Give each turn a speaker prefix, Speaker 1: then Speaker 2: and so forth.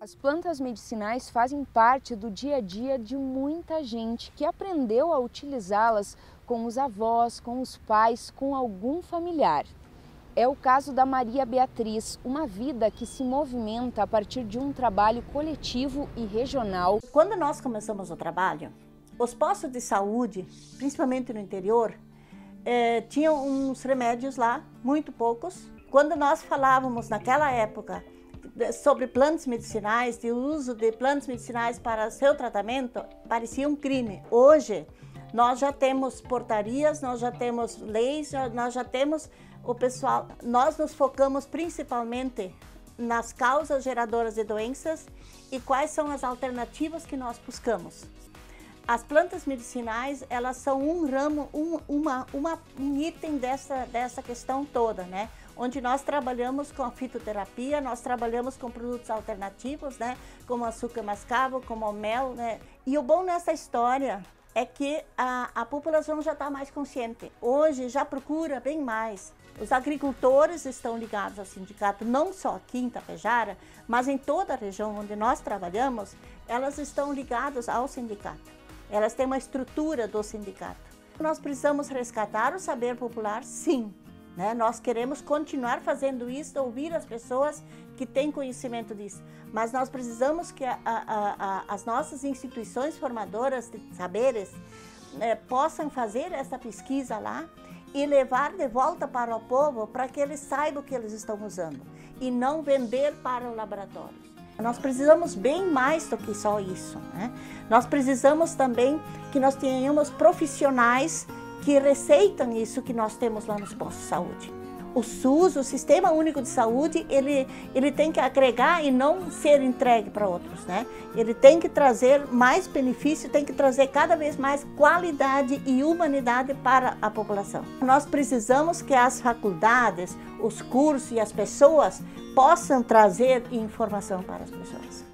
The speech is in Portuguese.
Speaker 1: As plantas medicinais fazem parte do dia a dia de muita gente que aprendeu a utilizá-las com os avós, com os pais, com algum familiar. É o caso da Maria Beatriz, uma vida que se movimenta a partir de um trabalho coletivo e regional.
Speaker 2: Quando nós começamos o trabalho, os postos de saúde, principalmente no interior, eh, tinham uns remédios lá, muito poucos. Quando nós falávamos naquela época sobre plantas medicinais, de uso de plantas medicinais para seu tratamento, parecia um crime. Hoje, nós já temos portarias, nós já temos leis, nós já temos o pessoal. Nós nos focamos principalmente nas causas geradoras de doenças e quais são as alternativas que nós buscamos. As plantas medicinais, elas são um ramo, um, uma, uma, um item dessa, dessa questão toda, né? Onde nós trabalhamos com a fitoterapia, nós trabalhamos com produtos alternativos, né? Como açúcar mascavo, como o mel, né? E o bom nessa história é que a, a população já está mais consciente. Hoje já procura bem mais. Os agricultores estão ligados ao sindicato, não só aqui em Tapejara, mas em toda a região onde nós trabalhamos, elas estão ligadas ao sindicato. Elas têm uma estrutura do sindicato. Nós precisamos resgatar o saber popular, sim. Né? Nós queremos continuar fazendo isso, ouvir as pessoas que têm conhecimento disso. Mas nós precisamos que a, a, a, as nossas instituições formadoras de saberes né, possam fazer essa pesquisa lá e levar de volta para o povo para que eles saibam o que eles estão usando e não vender para o laboratório. Nós precisamos bem mais do que só isso. Né? Nós precisamos também que nós tenhamos profissionais que receitam isso que nós temos lá nos postos de saúde. O SUS, o Sistema Único de Saúde, ele, ele tem que agregar e não ser entregue para outros, né? Ele tem que trazer mais benefício, tem que trazer cada vez mais qualidade e humanidade para a população. Nós precisamos que as faculdades, os cursos e as pessoas possam trazer informação para as pessoas.